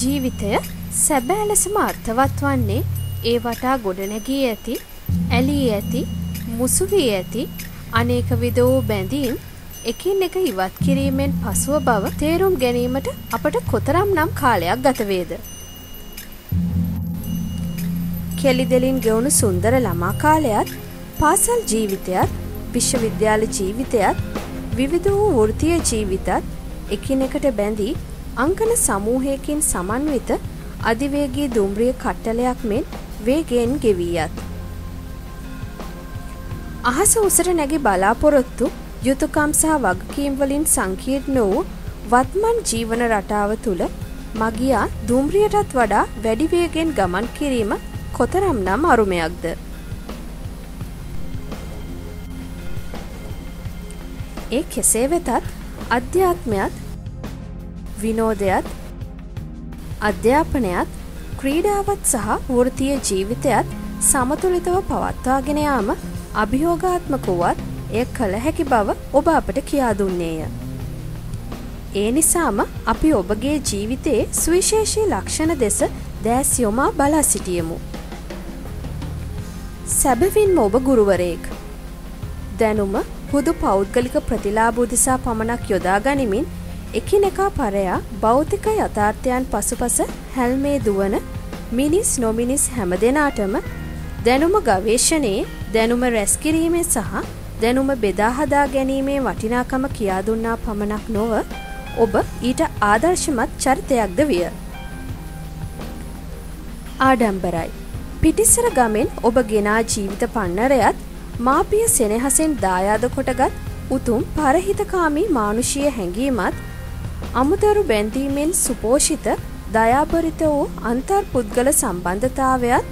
ජීවිතය සැබෑ ලෙසම අර්ථවත් වන්නේ ඒ වටා ගොඩනැගී ඇති ඇලී ඇති මුසුවී ඇති අනේක විද වූ බැඳීම් එකින් එක ඉවත් කිරීමෙන් පසුව බව තේරුම් ගැනීමට අපට කොතරම් නම් කාලයක් ගතවේද. කෙලිදෙලින් ගෙවුණු සුන්දර ළමා කාලයත් පාසල් ජීවිතයත් විශ්වවිද්‍යාල ජීවිතයත් විවිධ වූ වෘතිය ජීවිතත් එකිනෙකට බැඳී අංකන සමූහයකින් සමන්විත අධිවේගී දුම්රිය කට්ටලයක් මෙන් වේගෙන් ගෙවීයත්. අහස උසට නැගි බලාපොරොත්තු යුතුකම් සහ වගකීම්වලින් සංකීර්ණ වූ වත්මන් ජීවන රටාව තුළ මගියා දුම්රියටත් වඩා වැඩිවේගෙන් ගමන් කිරීම කොතරම් නම් අරුමයක්ද. ඒ කෙසේ වෙතත් අධ්‍යාත්මයත් විනෝදයත් අධ්‍යාපනයත් ක්‍රීඩාවත් සහ වෘතිය ජීවිතයත් සමතුලිතව පවත්වාගෙන යාම අභියෝගාත්මක වුවත් එය කළ හැකි බව ඔබ අපට කියා දුන්නේය. ඒ නිසාම අපි ඔබගේ ජීවිතයේ සුවිශේෂී ලක්ෂණ දෙස දෑස් යොමා බලා සිටියමු. සැබවින්ම ඔබ ගුරුවරයෙක්. දැනුම හුදු පෞද්ගලික ප්‍රතිලාබෝදිසා පමණක් යොදා ගනිමින් එකිනෙකා පරයා භෞතික යථාර්ථයන් පසුපස හැල්මේ දුවන මිනිස් නොමිනිස් හැම දෙනාටම දැනුම ගවේෂණයේ දැනුම රැස්කිරීමේ සහ දැනුම බෙදාහදා ගැනීමේ වටිනාකම කියා දුන්නා පමණක් නොව ඔබ ඊට ආදර්ශමත් චරිතයක්ද විය. ආඩම්බරයි. පිටිස්සර ගමෙන් ඔබ ගෙනා ජීවිත පන්නරයත් මාපිය සෙනෙහසෙන් දායාද කොටගත් උතුම් පරහිතකාමී මානුෂීය හැඟීමත් අමුදරු බැඳීමෙන් සුපෝෂිත දයාබරිත වූ අන්තර් පුද්ගල සම්බන්ධතාවයත්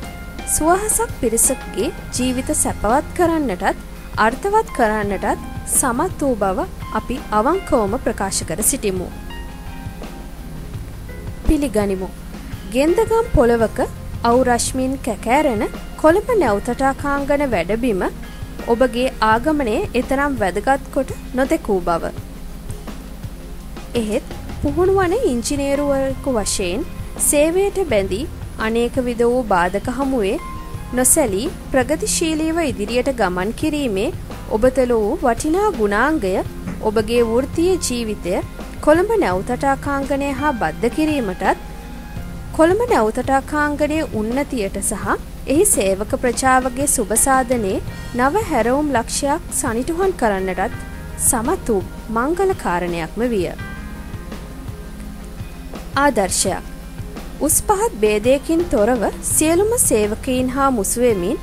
සුවහසක් පිරිසක්ගේ ජීවිත සැපවත් කරන්නටත් අර්ථවත් කරන්නටත් සමත් වූ බව අපි අවංකවම ප්‍රකාශ කර සිටිමු. පිළිගනිමු. ගෙන්දගම් පොළවක අවුරශ්මින් කැකෑරෙන කොළඹ නැවතටාකාංගන වැඩබිම ඔබගේ ආගමනය එතරම් වැදගත් කොට නොදෙකූ බව. එහෙත් පුහුණු වන ඉංජිනේරුවරකු වශයෙන් සේවයට බැඳී අනේක විද වූ බාධක හමුවේ නොසැලී ප්‍රගතිශීලීව ඉදිරියට ගමන් කිරීමේ ඔබතල වූ වටිනා ගුණාංගය ඔබගේ වෘතිය ජීවිතය කොළඹ නැවතටාකාංගනය හා බද්ධ කිරීමටත් කොළඹ නැවතටාකාංගනය උන්නතියට සහ එහි සේවක ප්‍රචාවගේ සුභසාධනයේ නව හැරවුම් ලක්ෂයක් සනිටුහන් කරන්නටත් සමත් වූ මංගල කාරණයක්ම විය. ආදර්ශයක්. උස් පහත් බේදයකින් තොරව සියලුම සේවකයින් හා මුසුවමින්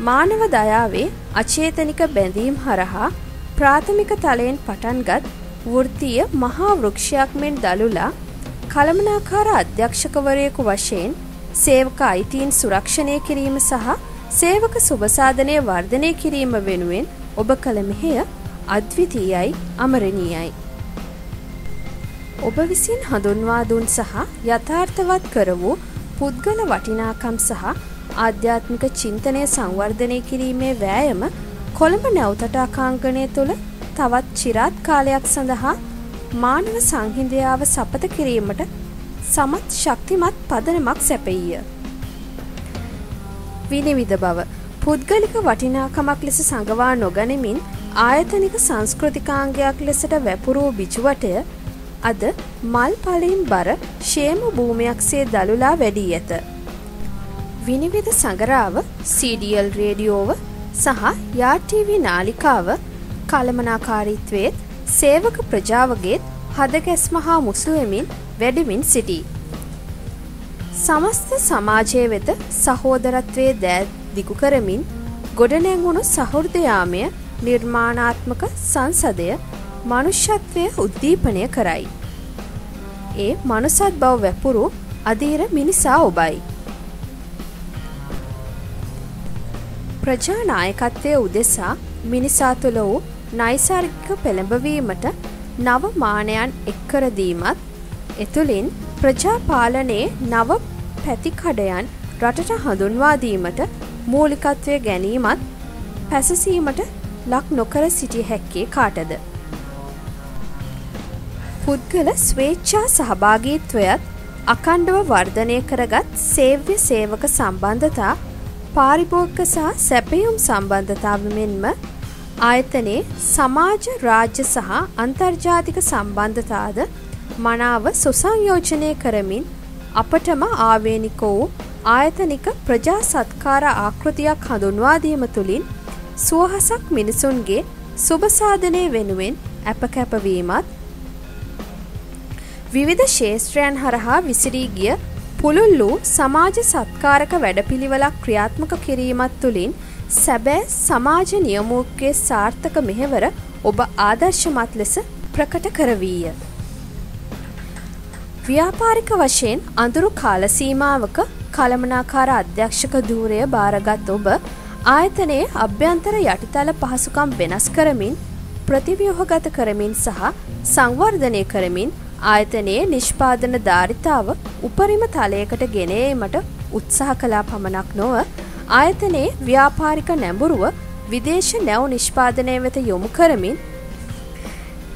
මානව දයාවේ අචේතනික බැඳීම් හරහා ප්‍රාථමික තලයෙන් පටන්ගත් වෘතිය මහා වෘක්ෂයක් මෙන් දළුලා කළමනාකාර අධ්‍යක්ෂකවරයෙකු වශයෙන් සේවක අයිතීන් සුරක්ෂණය කිරීම සහ සේවක සුභසාධනය වර්ධනය කිරීම වෙනුවෙන් ඔබ කළ මෙහෙය අද්විතීයයි අමරණීයයි. ඔබ විසින් හඳුන්වා දුන් සහ යථාර්ථවත් කර වූ පුද්ගල වටිනාකම් සහ ආධ්‍යාත්මික චින්තනය සංවර්ධනය කිරීමේ වෑයම කොළඹ නැවතටාකාංගනය තුළ තවත් චිරාත් කාලයක් සඳහා මානව සංහින්දයාව සපත කිරීමට සමත් ශක්තිමත් පදනමක් සැපීය. විනිවිධ බව පුද්ගලික වටිනාකමක් ලෙස සඟවා නොගනිමින් ආයතනික සංස්කෘතිකාංගයක් ලෙසට වැපුරූ බිජුවටය අද මල් පලින් බර ශේම භූමයක්සේ දළුලා වැඩී ඇත. විනිවිධ සඟරාව සීඩියල් රේඩියෝව සහ යාටීවි නාලිකාව කළමනාකාරීත්වේත් සේවක ප්‍රජාවගේත් හදගැස්ම හා මුසුවමින් වැඩිමින් සිටී. සමස්ත සමාජය වෙත සහෝදරත්වය දෑ දිගු කරමින් ගොඩනැංගුණු සහෘදයාමය නිර්මාණාත්මක සංසදය මනුෂ්‍යත්වය උද්දීපනය කරයි. ඒ මනුසත් බව වැපුරු අදීර මිනිසා ඔබයි. ප්‍රජානායකත්වය උදෙසා මිනිසා තුළ වූ නයිසර්ගික පෙළඹවීමට නව මානයන් එක්කරදීමත් එතුළින් ප්‍රජාපාලනයේ නව පැතිකඩයන් රටට හඳුන්වාදීමට මූලිකත්වය ගැනීමත් පැසසීමට ලක් නොකර සිටිය හැක්කේ කාටද. පුද්ගල ස්වේච්ඡා සහභාගීත්වයත් අකණ්ඩව වර්ධනය කරගත් සේව්‍ය සේවක සම්බන්ධතා පාරිභෝගික සහ සැපයුම් සම්බන්ධතාව මෙන්ම ආයතනයේ සමාජ රාජ්‍ය සහ අන්තර්ජාතික සම්බන්ධතාද මනාව සුසංයෝජනය කරමින් අපටම ආවේනික වූ ආයතනික ප්‍රජා සත්කාර ආකෘතියක් හඳුන්වාදීම තුළින් සුවහසක් මිනිසුන්ගේ සුභසාධනය වෙනුවෙන් ඇපකැපවීමත් විවිධ ශේෂත්‍රයන් හරහා විසිරී ගිය පුළුල් වූ සමාජ සත්කාරක වැඩපිළිවෙලක් ක්‍රියාත්මක කිරීමත් තුළින් සැබෑ සමාජ නියමුක්ගේ සාර්ථක මෙහෙවර ඔබ ආදර්ශමත් ලෙස ප්‍රකට කරවීය. ව්‍යාපාරික වශයෙන් අඳුරු කාලසීමාවක කළමනාකාර අධ්‍යක්ෂක ධූරය භාරගත් ඔබ ආයතනයේ අභ්‍යන්තර යටිතල පහසුකම් වෙනස් කරමින් ප්‍රතිව්‍යෝහගත කරමින් සහ සංවර්ධනය කරමින් ආයතනයේ නිෂ්පාදන ධාරිතාව උපරිම තලයකට ගෙනීමට උත්සාහ කලා පමණක් නොව ආයතනයේ ව්‍යාපාරික නැඹුරුව විදේශ නැව් නිෂ්පාදනය වෙත යොමු කරමින්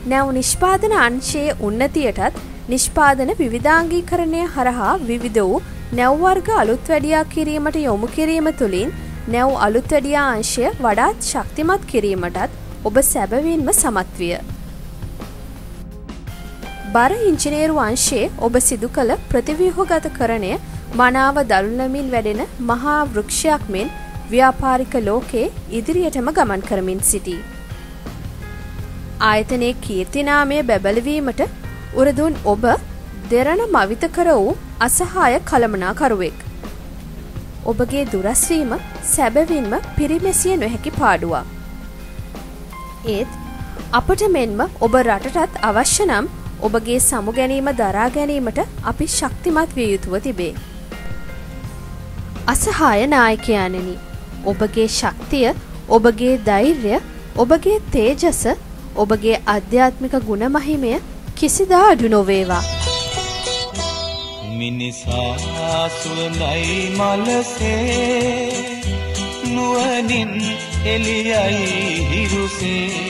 නැව් නිෂ්පාදන අංශයේ උන්නතියටත් නිෂ්පාදන විවිධාංගීකරණය හරහා විවිධ වූ නැව්වර්ග අලුත් වැඩියා කිරීමට යොමු කිරීම තුළින් නැව් අලුත් වැඩියා අංශය වඩාත් ශක්තිමත් කිරීමටත් ඔබ සැබවින්ම සමත්විය. බර ඉංජිනේරු වංශයේ ඔබ සිදු කළ ප්‍රතිව්‍යහෝගත කරණය මනාව දළුනමින් වැඩෙන මහා වෘක්ෂයක් මෙන් ව්‍යාපාරික ලෝකයේ ඉදිරියටම ගමන් කරමින් සිටී. ආයතනයේ කීර්තිනාමය බැබලවීමට උරදුන් ඔබ දෙරණ මවිත කර වූ අසහාය කළමනාකරුවෙක්. ඔබගේ දුරස්වීම සැබවින්ම පිරිමැසිය නොහැකි පාඩුවක්. ඒත් අපට මෙන්ම ඔබ රටටත් අවශ්‍ය නම් ඔබගේ සමු ගැනීම දරා ගැනීමට අපි ශක්තිමත් විය යුතුව තිබේ. අසහාය නායකයානෙනි ඔබගේ ශක්තිය ඔබගේ ධෛර්ය ඔබගේ තේජස ඔබගේ අධ්‍යාත්මික ගුණමහිමය කිසිදා අඩු නොවේවා. මිනිසා සුවඳයි මලසේ නුවනින් එලියයි හිරුසේ